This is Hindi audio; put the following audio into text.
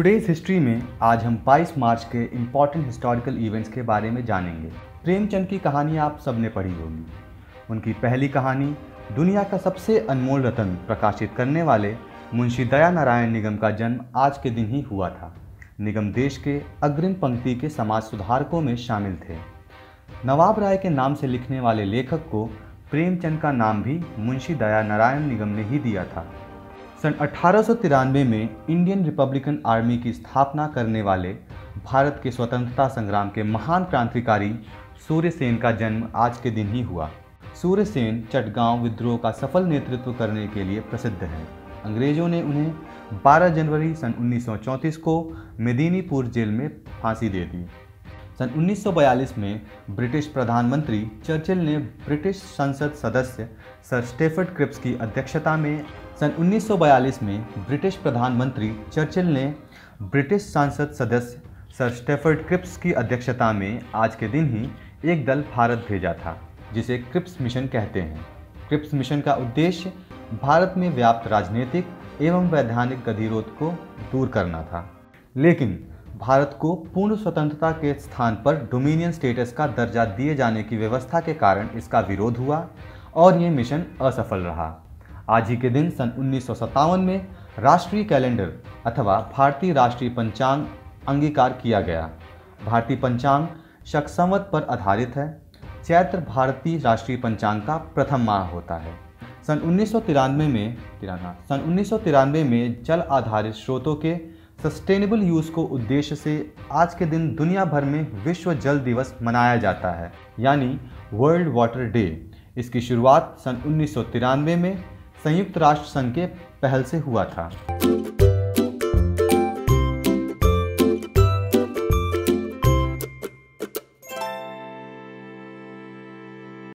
टुडेज हिस्ट्री में आज हम 22 मार्च के इंपॉर्टेंट हिस्टोरिकल इवेंट्स के बारे में जानेंगे। प्रेमचंद की कहानी आप सबने पढ़ी होगी। उनकी पहली कहानी, दुनिया का सबसे अनमोल रतन प्रकाशित करने वाले मुंशी दया नारायण निगम का जन्म आज के दिन ही हुआ था। निगम देश के अग्रिम पंक्ति के समाज सुधारकों में शामिल थे। नवाब राय के नाम से लिखने वाले लेखक को प्रेमचंद का नाम भी मुंशी दया नारायण निगम ने ही दिया था। सन अठारह सौ तिरानवे में इंडियन रिपब्लिकन आर्मी की स्थापना करने वाले भारत के स्वतंत्रता संग्राम के महान क्रांतिकारी सूर्यसेन का जन्म आज के दिन ही हुआ। सूर्यसेन चटगांव विद्रोह का सफल नेतृत्व करने के लिए प्रसिद्ध हैं। अंग्रेज़ों ने उन्हें 12 जनवरी सन 1934 को मेदिनीपुर जेल में फांसी दे दी। सन 1942 में ब्रिटिश प्रधानमंत्री चर्चिल ने ब्रिटिश संसद सदस्य सर स्टेफर्ड क्रिप्स की अध्यक्षता में सन 1942 में ब्रिटिश प्रधानमंत्री चर्चिल ने ब्रिटिश सांसद सदस्य सर स्टेफर्ड क्रिप्स की अध्यक्षता में आज के दिन ही एक दल भारत भेजा था, जिसे क्रिप्स मिशन कहते हैं। क्रिप्स मिशन का उद्देश्य भारत में व्याप्त राजनीतिक एवं वैधानिक गतिरोध को दूर करना था। लेकिन भारत को पूर्ण स्वतंत्रता के स्थान पर डोमिनियन स्टेटस का दर्जा दिए जाने की व्यवस्था के कारण इसका विरोध हुआ और ये मिशन असफल रहा। आज ही के दिन सन उन्नीस सौ सत्तावन में राष्ट्रीय कैलेंडर अथवा भारतीय राष्ट्रीय पंचांग अंगीकार किया गया। भारतीय पंचांग शक संवत पर आधारित है। चैत्र भारतीय राष्ट्रीय पंचांग का प्रथम माह होता है। सन उन्नीस सौ तिरानवे में तिराना सन उन्नीस सौ तिरानवे में जल आधारित स्रोतों के सस्टेनेबल यूज़ को उद्देश्य से आज के दिन दुनिया भर में विश्व जल दिवस मनाया जाता है। यानी वर्ल्ड वाटर डे। इसकी शुरुआत सन उन्नीस सौ तिरानवे में संयुक्त राष्ट्र संघ के पहल से हुआ था।